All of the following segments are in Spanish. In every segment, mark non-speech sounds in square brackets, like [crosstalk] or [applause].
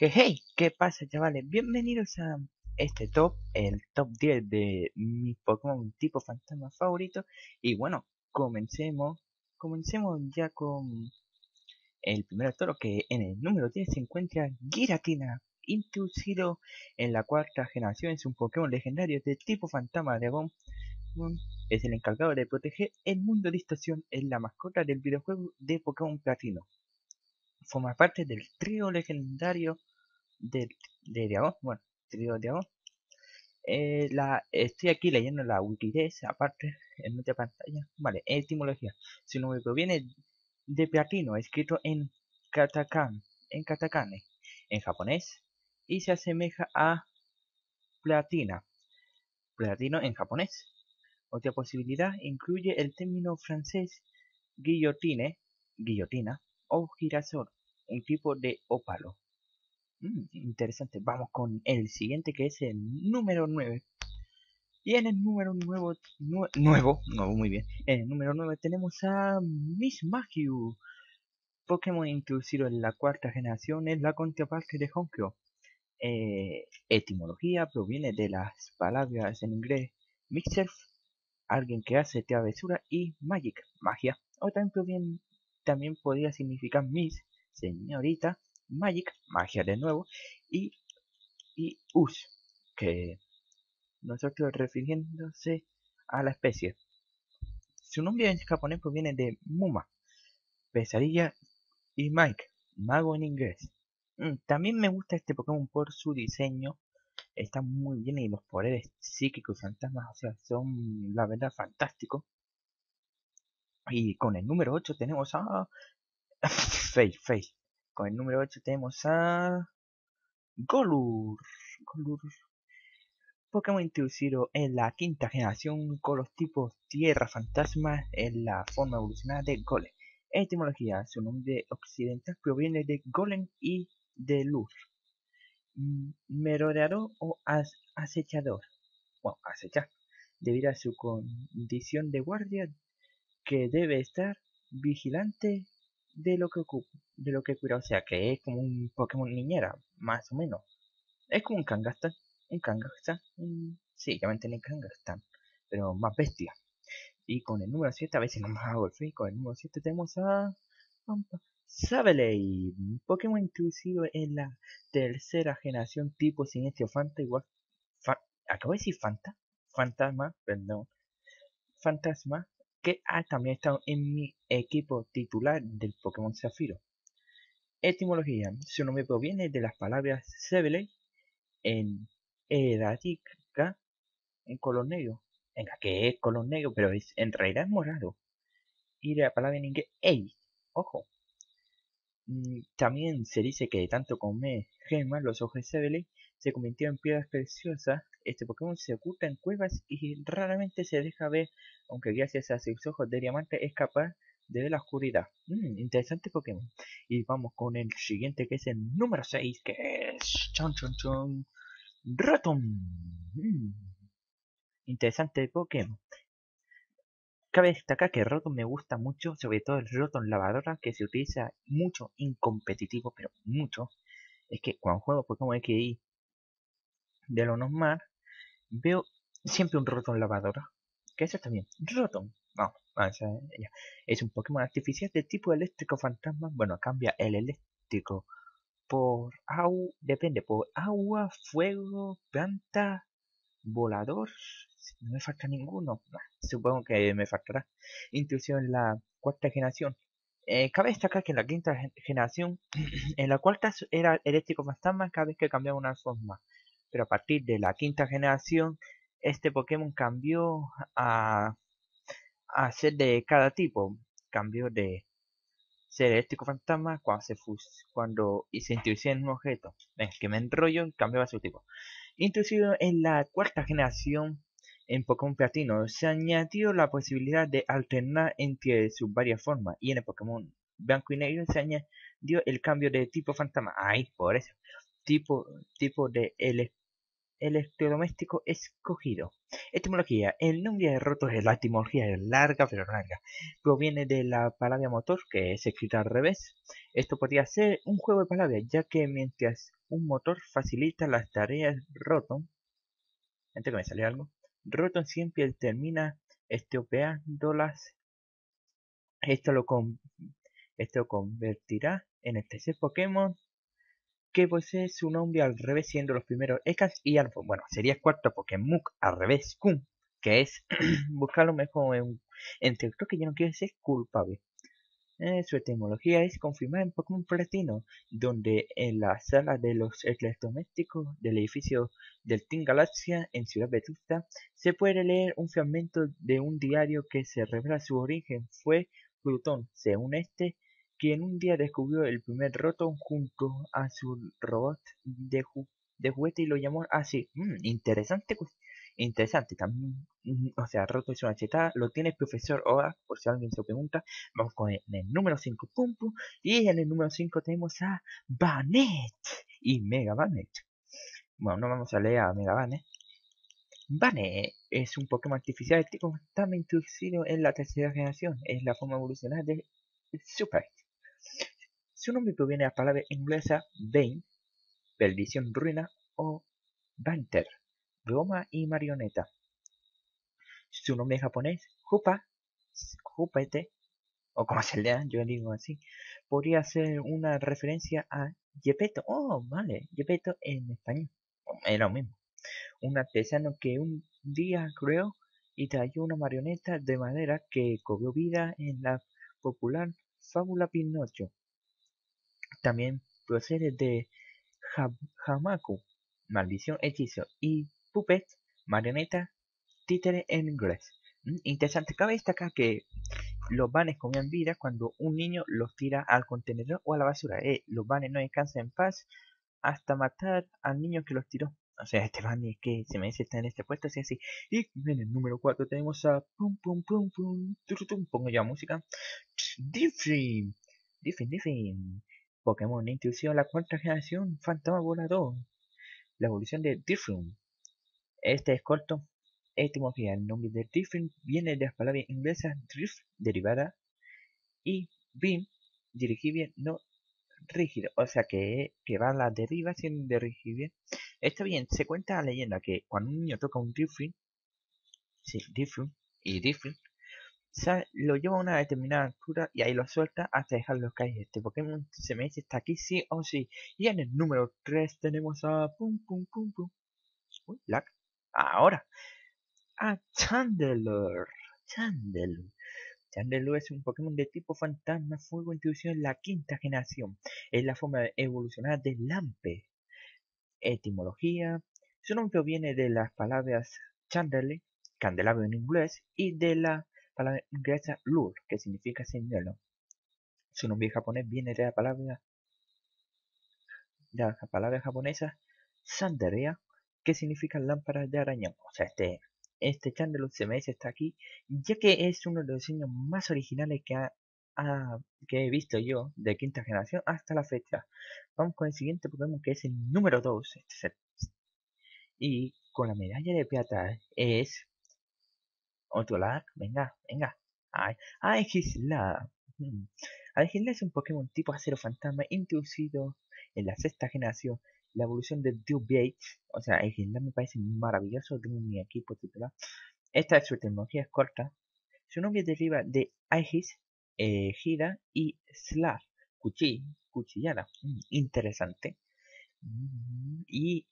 Hey, ¿qué pasa chavales? Bienvenidos a este top, el top 10 de mis Pokémon tipo fantasma favorito Y bueno, comencemos, comencemos ya con el primer toro que en el número 10 se encuentra Giratina, introducido en la cuarta generación, es un Pokémon legendario de tipo fantasma dragón. Es el encargado de proteger el mundo de estación, es la mascota del videojuego de Pokémon Platino forma parte del trío legendario de, de Diagon. Bueno, trío Diagon. Eh, la, estoy aquí leyendo la Wikidesa, aparte, en otra pantalla. Vale, etimología. Su nombre proviene de platino, escrito en katakán, en katakane, en japonés, y se asemeja a platina, platino en japonés. Otra posibilidad incluye el término francés guillotine, guillotina o girasol, un tipo de ópalo. Mm, interesante. Vamos con el siguiente que es el número 9. Y en el número nuevo, nuevo, no, muy bien. En el número 9 tenemos a Miss Magiu. Pokémon introducido en la cuarta generación es la contraparte de Honkyo. Eh, etimología proviene de las palabras en inglés Mixer, alguien que hace travesura, y Magic, magia. O también, también podría significar Miss, señorita, Magic, magia de nuevo, y, y Us, que nosotros refiriéndose a la especie. Su nombre en japonés proviene de Muma, pesadilla, y Mike, mago en inglés. Mm, también me gusta este Pokémon por su diseño. Está muy bien y los poderes psíquicos fantasmas, o sea, son la verdad fantásticos. Y con el número 8 tenemos a [laughs] Face, Face. Con el número 8 tenemos a Golur. Golur. Pokémon introducido en la quinta generación con los tipos Tierra Fantasma en la forma evolucionada de Golem. Etimología, su nombre occidental proviene de Golem y de Luz. Mm, merodeador o acechador. Bueno, acechar. Debido a su condición de guardia que debe estar vigilante de lo que ocupa, de lo que cura, o sea que es como un Pokémon niñera, más o menos. Es como un Kangaskhan, un Kangaskhan, sí, ya me entendí pero más bestia. Y con el número 7, a veces no me hago el free, con el número 7 tenemos a Sableye, Pokémon introducido en la tercera generación tipo Sinestro Fanta, igual, acabo de decir Fanta, Fantasma, perdón, Fantasma, que ha también estado en mi equipo titular del Pokémon Zafiro. Etimología. Su nombre proviene de las palabras Sebele en Edática en color negro. Venga, que es color negro, pero es, en realidad es morado. Y la palabra en inglés Ey. Ojo. Mm, también se dice que tanto come gemas, los ojos de se convirtió en piedras preciosas. Este Pokémon se oculta en cuevas y raramente se deja ver, aunque gracias a sus ojos de diamante es capaz de la oscuridad. Mm, interesante Pokémon. Y vamos con el siguiente que es el número 6, que es Chon Chon Chon Rotom. Mm, interesante Pokémon. Cabe destacar que Rotom me gusta mucho, sobre todo el Rotom lavadora, que se utiliza mucho en competitivo, pero mucho. Es que cuando juego Pokémon XY de lo normal, veo siempre un Rotom lavadora. Que eso también. Rotom. Vamos, Es un Pokémon artificial de tipo eléctrico fantasma. Bueno, cambia el eléctrico por agua. Depende, por agua, fuego, planta, volador. No me falta ninguno. supongo que me faltará. Intuición en la cuarta generación. Eh, cabe destacar que en la quinta generación, [clears throat] en la cuarta era eléctrico fantasma cada vez que cambiaba una forma pero a partir de la quinta generación este Pokémon cambió a, ser de cada tipo. Cambió de ser eléctrico fantasma cuando se fus, cuando se introducía en un objeto. Que me enrollo y cambió a su tipo. Introducido en la cuarta generación en Pokémon Platino se añadió la posibilidad de alternar entre sus varias formas y en el Pokémon Blanco y Negro se añadió el cambio de tipo fantasma. Ay, por eso. Tipo, tipo de electrodoméstico escogido. Etimología. El nombre de roto es la etimología es larga pero larga. Proviene de la palabra motor que es escrita al revés. Esto podría ser un juego de palabras ya que mientras un motor facilita las tareas roto, antes que me salió algo, roto siempre termina estropeándolas. Esto lo, con, esto convertirá en el tercer Pokémon que posee su nombre al revés siendo los primeros Ekas y Alpha. Bueno, sería cuarto Pokémon al revés Kun, que es [clears throat] buscarlo mejor en, entre creo que yo no quiero ser culpable. Eh, su etimología es confirmada en Pokémon Platino, donde en la sala de los electrodomésticos del edificio del Team Galaxia en Ciudad Vetusta se puede leer un fragmento de un diario que se revela su origen fue Plutón, según este, quien un día descubrió el primer Rotom junto a su robot de, juguete y lo llamó así. Mm, interesante, interesante también. Mm, o sea, Roto es una chetada, lo tiene el profesor Oa, por si alguien se pregunta. Vamos con el, número 5, pum. Y en el número 5 tenemos a Banet y Mega Banet. Bueno, no vamos a leer a Mega Banet. Banet es un Pokémon artificial tipo está introducido en la tercera generación. Es la forma evolucionada de Super. Su nombre proviene de la palabra inglesa Bane, perdición, ruina o Banter, broma y marioneta. Su nombre japonés, Jupa, Jupete, o como se lea, yo digo así, podría ser una referencia a Gepetto. Oh, vale, Gepetto en español. Era lo mismo. Un artesano que un día creó y trayó una marioneta de madera que cobró vida en la popular fábula Pinocho. También procede de Hamaku, maldición, hechizo, y puppet, marioneta, títere en inglés. Mm, interesante, cabe destacar que los banes comían vida cuando un niño los tira al contenedor o a la basura. Eh, los banes no descansan en paz hasta matar al niño que los tiró. O sea, este ban es que se merece estar en este puesto, así así. Y en el número 4 tenemos a pum pum pum pum, pongo ya música. Diffin, Diffin, Diffin. Pokémon introducido la cuarta generación Fantasma Volador. La evolución de Diffin. Este es corto. Etimología. El nombre de Diffin viene de las palabras inglesas drift, derivada, y beam, dirigible no rígido. O sea que, que va a la deriva sin dirigible. Está bien, se cuenta la leyenda que cuando un niño toca un Diffin, sí, Diffin, y Diffin, lo lleva a una determinada altura y ahí lo suelta hasta dejarlo caer. Este Pokémon se me dice está aquí sí o sí. Y en el número 3 tenemos a pum pum pum pum. Uy, lag. Ahora. A Chandelure. Chandelure. Chandelure es un Pokémon de tipo fantasma fuego introducido en la quinta generación. Es la forma evolucionada de Lampe. Etimología. Su nombre viene de las palabras Chandelier, candelabro en inglés, y de la palabra inglesa lure, que significa señuelo. Su nombre japonés viene de la palabra, de la palabra japonesa sanderea, que significa lámpara de arañón. O sea, este, este Chandelure CMS está aquí, ya que es uno de los diseños más originales que, que he visto yo de quinta generación hasta la fecha. Vamos con el siguiente Pokémon que es el número 2. Este y con la medalla de plata es otro lag, venga, venga. Ay, ay, Gisla. Hmm. Gisla es un Pokémon tipo acero fantasma introducido en la sexta generación. La evolución de Dewbait, o sea, Gisla me parece maravilloso. Tengo mi equipo titular. Esta es su tecnología es corta. Su nombre deriva de Aegis, eh, Gira y Slar, cuchilla, cuchillada. Hmm, interesante. Hmm, y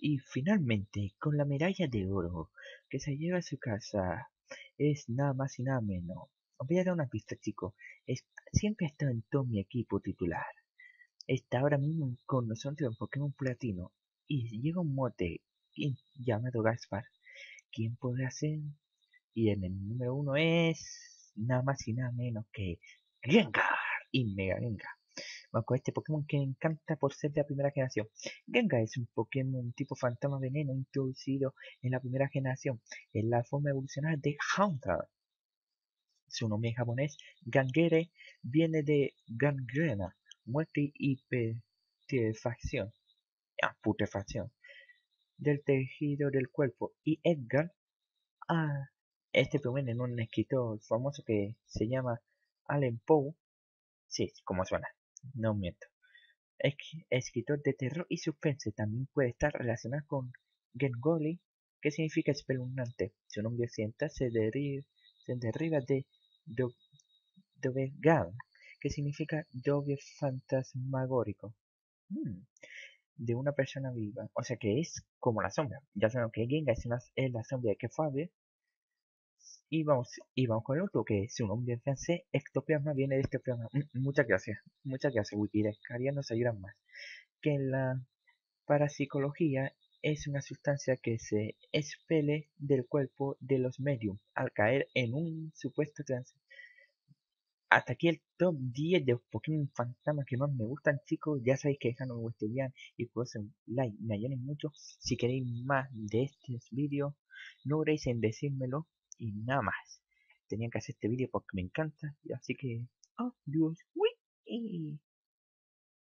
y finalmente, con la medalla de oro que se lleva a su casa, es nada más y nada menos. Os voy a dar una pista, chicos. siempre ha estado en todo mi equipo titular. Está ahora mismo con nosotros en Pokémon Platino. Y llega un mote llamado Gaspar. ¿Quién podrá ser? Y en el número uno es nada más y nada menos que Gengar y Mega Gengar con este Pokémon que me encanta por ser de la primera generación. Gengar es un Pokémon tipo fantasma veneno introducido en la primera generación. en la forma evolucionada de Haunter. Su nombre en japonés, Gangere, viene de gangrena, muerte y putrefacción. Putrefacción. del tejido del cuerpo y Edgar, ah, este proviene en un escritor famoso que se llama Allen Poe, sí, como suena, no miento, escritor de terror y suspense, también puede estar relacionado con Gengoli, que significa espeluznante, su nombre occidental se, deriva, se deriva de Dovegan, que significa doble fantasmagórico. Hmm de una persona viva. O sea que es como la sombra. Ya sabemos que Genga es, una, es la sombra de Kefabio. Y vamos, y vamos con el otro, que es un nombre en francés. Ectoplasma viene de programa. Mm, muchas gracias. Muchas gracias, Wikipedia. nos ayudan más. Que la parapsicología es una sustancia que se expele del cuerpo de los medium al caer en un supuesto trance hasta aquí el top 10 de Pokémon fantasmas que más me gustan, chicos. Ya sabéis que dejan un vuestro y por eso like, me ayudan mucho. Si queréis más de estos vídeos, no duréis en decírmelo y nada más. Tenía que hacer este vídeo porque me encanta, así que adiós.